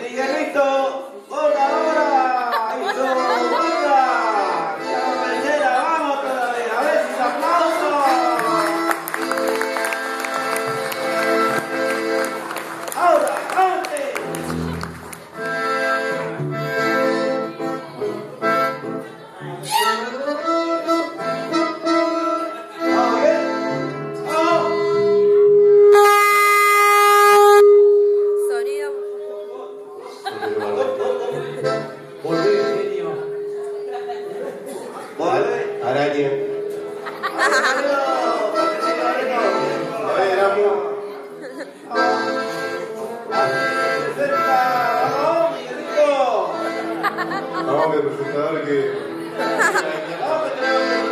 ¡Cigarrito! આરાધ્ય હવે રમો Não, meu, chutando aqui.